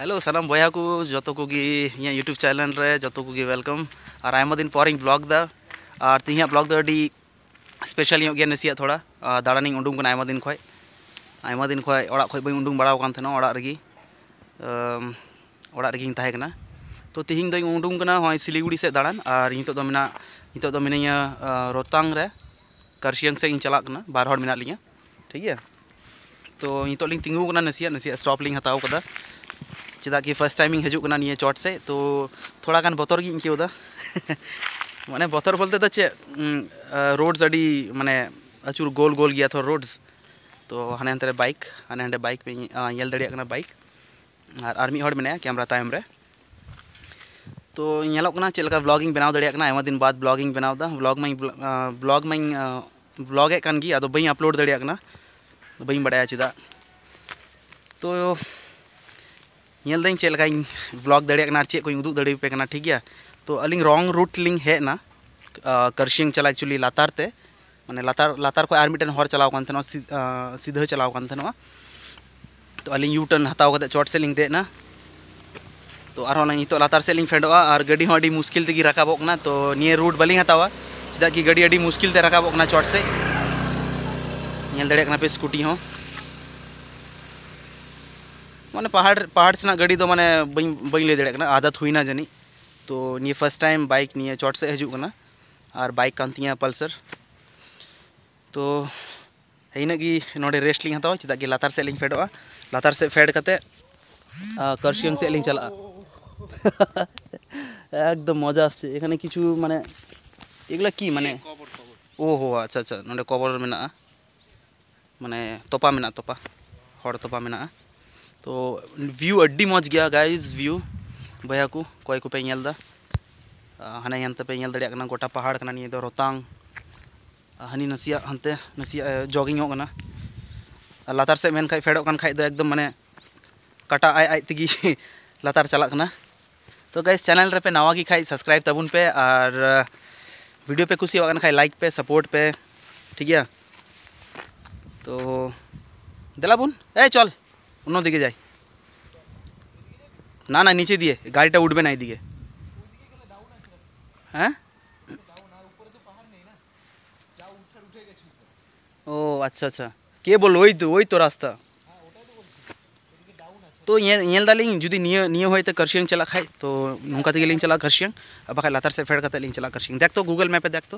Hello सानम बया को जो को इन यूट्यूब चैनल रे जो को वेलकम और आयमा दिन पर ब्लॉग दा और तीन ब्लॉग दो अभी स्पेशल नसिया थोड़ा दाड़ानी उडूंग आयमा दिन खय आयमा दिन खय ओड़ा खय बई उडूंग बड़ा कान थना ओड़ा रगी ओड़ा तहे कना तो तिहिंग दई उडूंग कना सिलीगुड़ी से दाड़ान और नितो दो मिना नितो दो रोतांग रे से इन चला कना बार हड़ मिना लिया ठीक है तो नितो लिंग तिंगू कना नसिया नसिया स्टॉप लिंग हताव कदा चेदा कि फ़र्स्ट टाइम हजूना निये चोट से तो थोड़ा गान बतर गी इकेदा माने बतर बोलते तो चे रोड्स अड़ी, माने अचूर गोल गोल गया थोड़ा रोड्स। तो हाने हंते बाइक, हाने हंडे बाइक पे दड़िया बाइक। और आर मिड मेना कैमरा तायम रे। तो नलोकना चलका ब्लॉगिंग बनाव दड़िया दिन बाद ब्लॉगिंग बनाव दा। ब्लॉग माई ब्लॉग माई ब्लॉगे कान गी अदो बई अपलोड दड़िया बई बड़ा चेदा। तो चलका ब्लॉग दड़िया चे को उदू दड़े पे ठीक है तो अली रंग रूट लिंग हेना करशिंग चला एक्चुअली लातारते मैंने लातार लातार को मिट्टन हर चलाव सीधा चलाव तो अली यू टर्न हताव चोट से देना तो और नित लातार से फेडोगा और गाड़ी मुश्किल तक रकाबना तो निये रूट बलिंग हतावा चेदा कि गाड़ी मुश्किल रकाबना चोट से दड़े पे स्कूटी हाँ माने पहाड़ पहाड़ से गाड़ी तो माने बी लै दड़ा आदत हुईना जानी। तो नहीं फ़र्स्ट टाइम बाइक नहीं चोट से हजना और बाइक कान पल्सर। तो इनगी नोड़े रेस्ट लिंग हतावा चेदा लातार लातार से फेड कते करशियंग से चला। एकदम मज़ा आसे एखाने किछु माने एगला की माने? ओ हो अच्छा अच्छा नोड़े कबर मेना माने तोपा मेना तोपा, हड़ तोपा तो व्यू अड्डी मज गया गाइज़ व्यू। बया को को पे नेलदा हाने हंते पे नेल दड़िया गोटा पहाड़ कना निये दो रोतांग। हानी नसिया, हंते नसिया जॉगिंग होना लातार से मेन खाई फेडो खाई दो, एकदम माने कटा आय आय तगी लातार चला कना तो गाइज़ चैनल पे नवा की खाई सब्सक्राइब तबुन पे और वीडियो पे होगा खाई लाइक पे सपोर्ट पे, ठीक है। तो दिला बुन। ए, चल। অন্যদিকে যাই না না নিচে দিয়ে গাড়িটা উঠবে না এদিকে হ্যাঁ ও আচ্ছা আচ্ছা কে বললো ওই তো ওই তো রাস্তা तो ये दालिंग जुदी निये निये होय तो करशियंग चला खाए तो नौका तेगे लिंग चला करशियंग अब बाखा लातार से फेड़ कते लिंग चला करशियंग देख तो गूगल मैप पे देख तो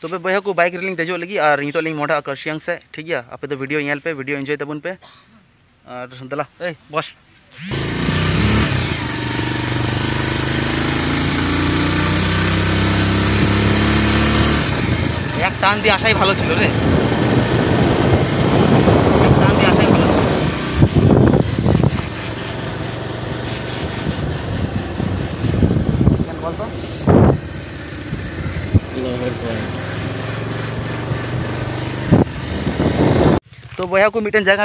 तो बया को बाइक रिलिंग देजो लगी और नितो लिंग मोटा करशियंग से ठीक है आप तो वीडियो ये पे वीडियो एंजॉय तबन पे আর দালা এই বস এক টান দিয়ে আসাই ভালো ছিল রে টান দিয়ে আসাই ভালো ছিল বলতো तो बया को मिटन जगह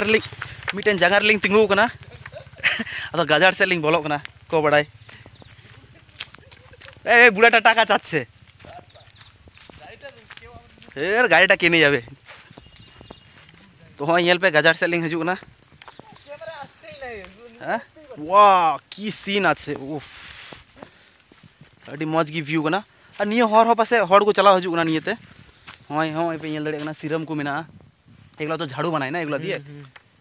मिट्टन जगार लिंग तिंगूक अब गजार से बोलना को बड़ा ए बुढ़ाटा टाका चाचे फिर गाड़ी टा कहीं जाए तो हाँ पे गजार से हजना वाह की सीन उफ आफ मज़ की व्यू करना और निये हो पासे हर को चला हजना निये हाँ हाँ पे दिन सिरम को मेना एगला तो झाड़ू बनाए ना एगला दिए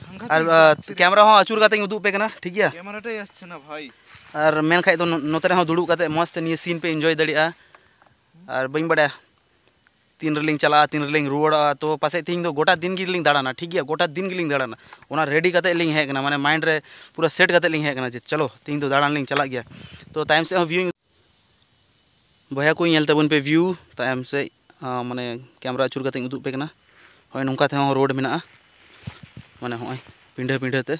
कैमरा उदू उदूपे ठीक है? कैमरा भाई। और मन खा तो नोते दुड़ तो सीन पे एंजॉय दर बड़ा तीन रेली चला तीन रेली रुआड़ा तो पास तीन तो गोटा दिन की दाड़ाना ठीक है? गोटा दिन की दाड़ाना रेडी लिंग हे मैं माइंड रे पूरा सेट कर तो लिंग हेकना जे चलो तीन तो दाड़ान लिंग चला गया। तो तम से व्यू बया को पे व्यू तम से मैं कैमरा आचुर उदूपे हाई नौका रोड मेना माने हय पिंढा पिंढाते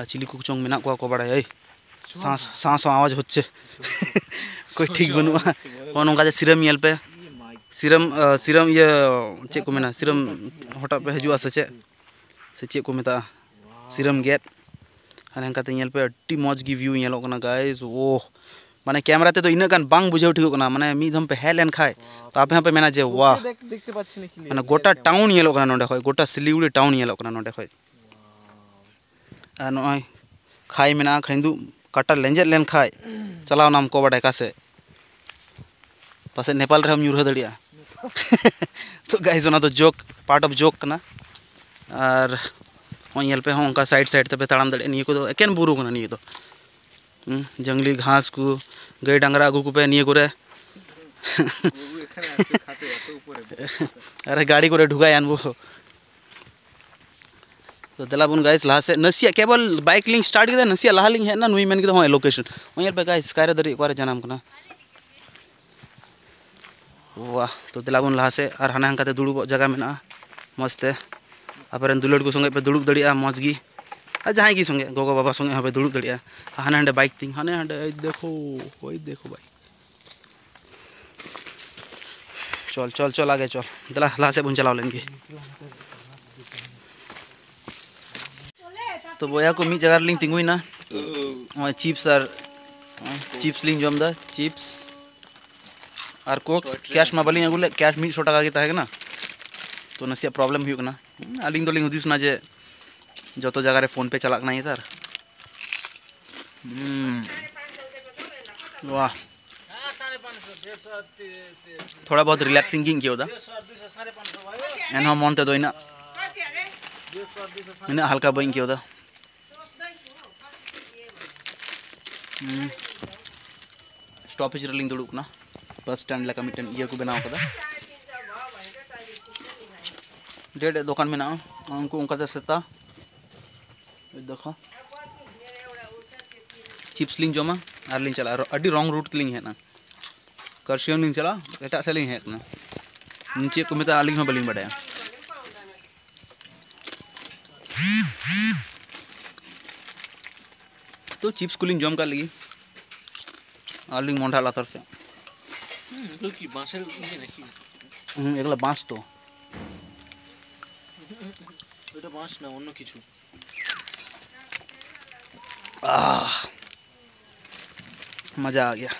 चिली को चोंग मेना को बड़ा सांस सांस आवाज़ होच्छे कोई ठीक और नोंका सिरम येल पे सिरम सिरम ये चे को मेना सिरम हटा पे हजुआ से चे से चे को मेता सिरम का तेल पे मौज की व्यू गाइस ओ माने कैमरा माने कैमरा तो इनगान बांग बुझे उठी माने मिधम पे हेलन खाय तो आप पे मेना जे वाह। देखते माने गोटा टाउन येलो करना नंडे खय गोटा सिलीगुड़ी टाउन येलो करना नंडे खय आ नय मेना खैंदु कटा लेंजेट लेन खाय चलाओ नाम को बडाय कासे पसे नेपाल रे हम युरह तो गाइस तो जोक पार्ट अफ जो ना। और पे हम उनका साइड साइड तब तड़ाम दड़े को तो एकेन जंगली घास को गई डांगरा आगू पे निये करे। अरे गाड़ी को ढुकाय वो। तो दला बुन गाइस लहा से नसिया, केवल बाइक लिंग स्टार्ट किया नसिया लहा लिंग है ना, नुई मेन किया लोकेशन। वहीं पे गाइस, कायरे दरी को जनाम कना। वाह तो दला बुन लहा से और हाना हंकाते दुड़ुब जगह मेना मस्ते अपरेन दुलड़ को संगे पे दुड़ुब दड़िया जहाँ की संगे गगो बाबा संगे हाँ दुड़ुब दड़िया हाने हाँ बाइक तीन हाने हाँ देखो, वही देखो बाइक चल चल चल, आगे चल। दला ला से बुन चलाओ लेंगे। तो बोया को मी जगह लिंग तिंगुना चिप्स और चिप्स लिंग जम दा, चिप्स और को कैश मा बलिंग अगुले कैश मी सौ टका के तहना तो नसिया प्रॉब्लम हुई अलिंग दोलिंग जे जो जगह फ़ोन पे चलना इधर। वाह। थोड़ा बहुत रिलैक्सिंग किया एन मन ते इन इन हल्का बी किया स्टॉपेज रिंग दुड़ूबना बस स्टैंड लेका मिटन इया को बनाव कदा। डेढ़ दुकान में उनको उनका सेता देख। चिप्स लिंग जमा और लिंग चला अभी रंग रूट तीन हेना कर्सियम लिंग चला एट से लिंग हेना चे को मेता लिंग बलिंग बड़ा तो चिप्स को लिंग जम कर लगी और लिंग मोंडा लाथर से तो एक बाँस तो, तो। बाँस ना अन्न किछु आह, मज़ा आ गया।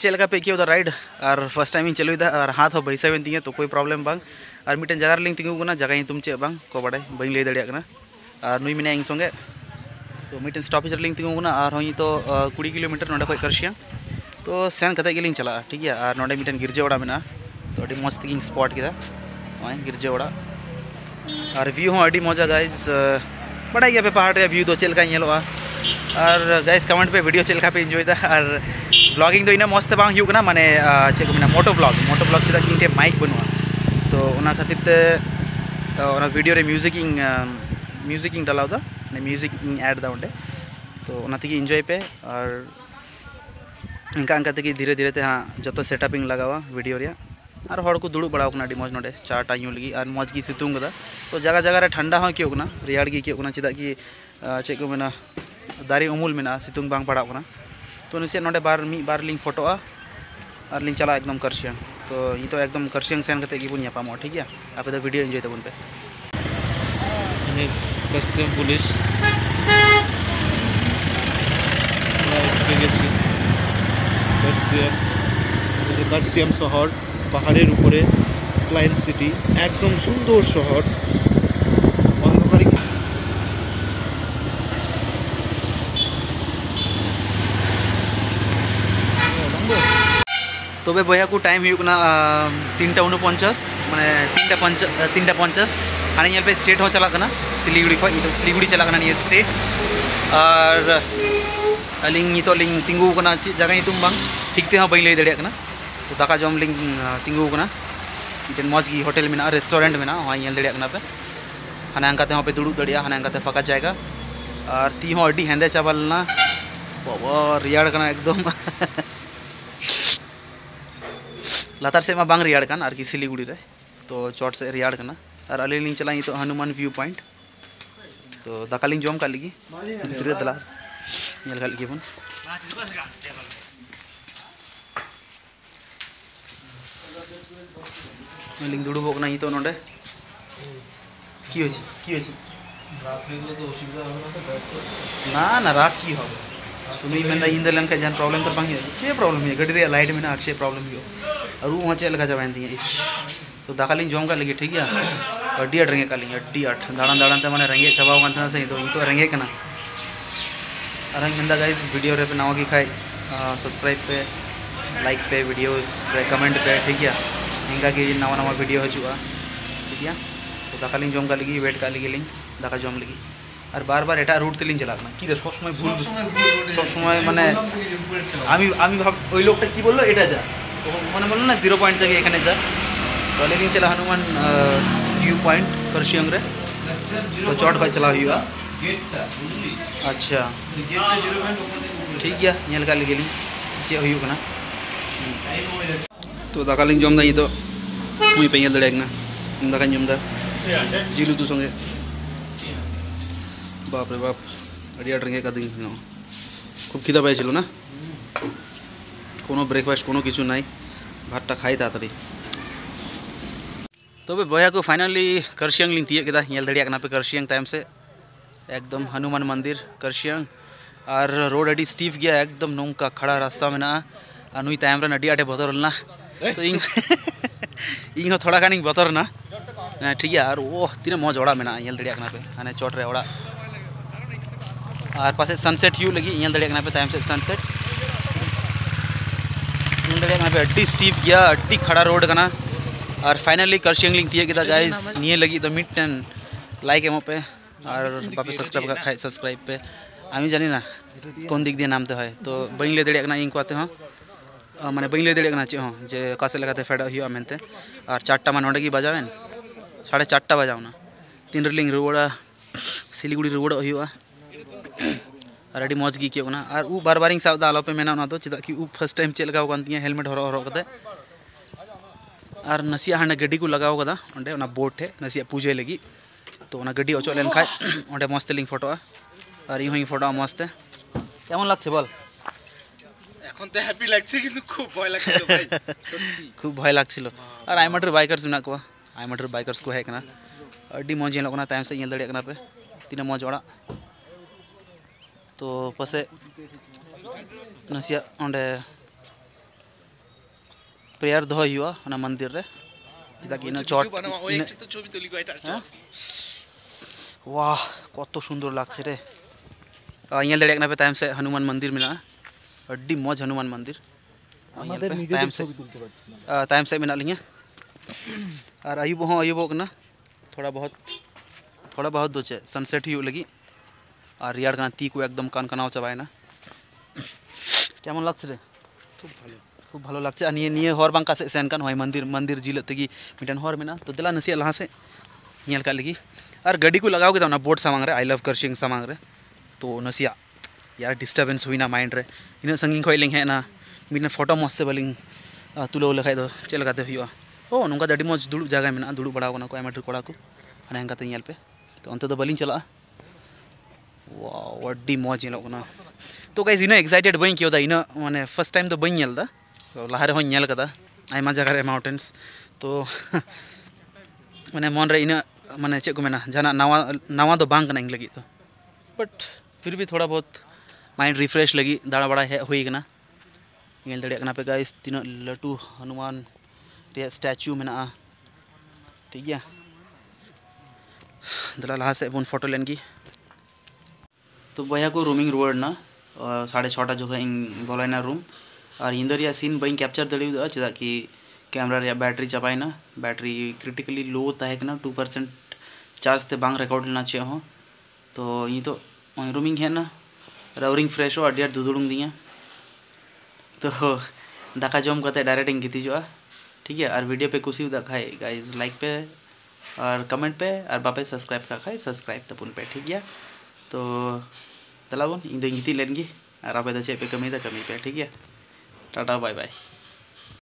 को चल पे किया राइड और फ़र्स्ट टाइम चलुदा और हाथ हो बैसा तीन तो कोई प्रॉब्लम बांग। और मिटन जगह लिंग तिंगुना जगह तुम चे बांग को बड़े बी लै दाड़ा और नुई मिना संगे। तो मिटन स्टॉपेज लिंग तिंगुना और हई तो कुड़ी किलोमीटर नोडे करसिया तो सेन कते गेलिंग चला, ठीक है, और नोडे मिटन गिरजा ओड़ा मेना। तो अभी मस्त गिंग स्पॉट किया गिरजा ओड़ा और व्यू हो अभी मज़ा गाइज़ बड़ा गया पे पहाड़ व्यू तो चलका और गाइस कमेंट पे वीडियो चलका पे एंजॉय दा। और ब्लॉगिंग तो इना मस्त बांग हुई ना, माने चे को मेना मोटो ब्लॉग मोटो ब्लॉग चेदा किंटे माइक बनवा। तो ओना खातिर ते तो ओना वीडियो रे म्यूजिकिंग म्यूजिकिंग डालाव दा ने म्यूज़िक ऐड दा उंडे तो ओना तगी एंजॉय पे, और इनका इनका तगी धीरे धीरे ते हाँ जो सेटअपिंग लगावा वीडियो रे और हड़ को दुड़ुब बड़ा मज नोडे चा टा यूँ लगी, और मज की सितुंग तो जगह जगह रे ठंडा हो क्यों रेयाड़ की क्यों चेदा कि चेक को मेना दारी उमूल में सितुंग बांग पड़ा तो नीचे ना बार मी बार लिंग फ़ोटो और लिंग चला एकदम करसियांग तो नित तो एकदम करसियांग सेन करतेम ठीक है आप भिडियो एंजय तब तो पे। पुलिस? कार्सियम शहर पहाड़े ऊपर क्लैंट सिटी एकदम सुंदर शहर। तब बहुत टाइम हुआ तीनटा ऊनपंचाश मैं तीनटा पंच, तीनटा पंचाश हाँ पे स्टेट हों चला सिलीगुड़ी खुद सिलीगुड़ी चला स्टेट और अली तिंगूक चे, जगह बा ठीक से बी लै तो दाका जम लिंग तिंगूक मिट्टन मजगे होटल में रेस्टोरेंट में हाँ दापे हाँ अंकते पे दुड़ दड़ा हाँ अंकते फाका जैगा और तीहों हेदे चाबा लेना बाबा, रियाड़ एकदम। लतार से बांग रियाड़ सिलीगुड़ी तो चट से रियाड़ और अली चला तो हनुमान व्यू पॉइंट तो दाका जम कर लगी गुजरे दलाबन लिंग दुड़ब तो नोड़े। की ना ना, रात की तुम्हें मैं इंदर लंका जान प्रॉब्लम तो पाएँगे चे प्रॉब्लम है गड़ी लाइट में ना अच्छे प्रॉब्लम ही हो। और वो वहाँ लगा जवाइन दिए तो दाखा लिंग जोम का लगे, ठीक है? अड्डी अट का लिंग अड्डी अट दाड़ा दाड़ा मैं रंगे चबाव कान सही तो तो रंगे कना। और हम मेदा गाइस वीडियो रे पे नाव की खाई सब्सक्राइब पे लाइक पे वीडियो रे कमेंट पे, ठीक है? इनका कि नवा नवा वीडियो हजूगा ठीक है? तो दाखा लिंग जोम का लगी वेट का लगे लिंग दाखा जोम लगी। আর বারবার এটা রুট তেলিন চালাস না কি রে সবসময় ভুল সবসময় মানে আমি আমি ভাব ওই লোকটা কি বললো এটা যা মনে বললো না জিরো পয়েন্ট থেকে এখানে যা তাহলে দিন চালা হনুমান ভিউ পয়েন্ট করসিয়ং রে তো চট ভাই চালা হইয়া আচ্ছা ঠিক গিয়া নেল কাল গেলি যে হইউ কানা তো দাকালিং জমদা ই তো মুই পেয়ে দড়েক না দাকালিং জমদা জিলু তু সঙ্গে संगे बाप रे बाप अड़ी रेंगे का दिन खूब খিদা পাইছিল না কোনো ব্রেকফাস্ট কোনো কিছু নাই ভাতটা খাই তাড়াতাড়ি तब बया को फाइनली करशियंग लिंग तीय केदा नेल दड़िया पे करशियंग टाइम से एकदम हनुमान मंदिर करशियंग और रोड अड़ी स्टीफ गया एकदम नौका खड़ा रास्ता में नुई टाइम रन अड़ी आटे बतर ना तो इन इन थोड़ा खानी बतर ना ठीक है और वो तीन मज ओड़ा में नेल दड़िया पे हाँ चोट रे ओड़ा और पासे सनसेट व्यू लगी नेल दड़िया पे से सनसेट दड़िया पे स्टीफ गया अड्डी खड़ा रोड कना. और फाइनली दिए गया गाइस निये लगी तो मिटन लाइक एमो पे और बापे सब्सक्राइब खाए सब्सक्राइब पे. आमी जानी ना, कौन दिक दिए नाम ते है. तो बइन ले दड़िया इन को हाँ. माने बइन ले दड़िया चे हाँ जे कासे फेड मेनते. और चारटा मान नोडे की बजावेन. साढ़े चारटा बजाव ना. मज गी और उ बार बार सब आलोपे मेना चेदा कि फार्स टाइम चलती है हेलमेट हर हरक और नसिया हाँ गाड़ी को लगवा कदा बोर्ड ठे नसिया पूजा लगी। तो गाड़ी अचो लेन खाने मस्ते लिंग फ़ोटो और इन फ़ोटो मस्ते कम लगे बोल खूब भय लगे और आमाटर बैकार्स मे आमाटर बैकार्स को हेकना मज़ हेल्ना तमाम सब पे। तीना मज़ा तो पसे नसिया प्रेयर दौर मंदिर रे। चाक इन चट वाह कत तो सुंदर लगे रे। ये दड़े तम से हनुमान मंदिर मेरा अड्डी मज हनुमान मंदिर। तम से और अयुब अयुबना थोड़ा बहुत थोड़ा बहुत दो चे सनसेट हो আর রিয়ার গান তিকু একদম কান কানাও চাবায় না। কেমন লাগছে রে? খুব ভালো। খুব ভালো লাগছে। আর নিয়ে নিয়ে হর বাংকা সেন কান হয় মন্দির মন্দির জিলে তেগি মিটান হর মেনা তো দিলা নসি का लगी और गाड़ी को लगाओ के ना बोर्ड सामांग आई लव करशिंग सामांग तो नसिया यार डिस्टर्बेंस होना माइंड रे। इन संगिंग खोई लिंग है मिटन फ़ोटो मज़ से बलिंग तुलो लेखा दो चेक हुआ। ओ मज दुड़ुब जगह मेना दुड़ुब बड़ा कोना को एमेटर को। अने हंगाते तो अंत तो चला। वाह वड्डी मौज हेलोना तो गाइज़ इन एक्साइटेड बी क्यों इन मैंने फ़र्स्ट टाइम तो बी ना तो लहारे हों जगह माउंटेन्स तो मैंने मनरे इन माने चेक को मेना जहाँ नवा नवा तो इन लगी तो। बट फिर भी थोड़ा बहुत माइंड रिफ्रेश लगी, दाड़ा बड़ा हेकना नल दिन पे गाइज़ तीन लटू हनुमान स्टैचू में ठीक है। दला लहा सब फ़ोटो लेन की। तो बया को रूमिंग रुआड़ना साढ़े छटा जो बोलना रूम और इंदर सीन बी कैप्चर दड़ा चेदा कि कैमरा बैटरी चाबाना बैटरी क्रिटिकली लो तहकना टू परसेंट चार्ज ते बांग रिकॉर्ड लेना चे हो। तो ये तो रूमिंग हेना राउरिंग फ्रेश हो अड़ी दुदुड़ूंग दिया। तो दाका जम करते डायरेक्ट गितीजा ठीक है, और वीडियो पे कुछ खाए गाइज़ लाइक पे, और कमेंट पे, और बापे सब्सक्राइब का खाए सब्सक्राइब तपुन पे, ठीक है। तो तलाबन इन गिती लेन और आप चे पे कमी कमी पे, ठीक है? Tata bye bye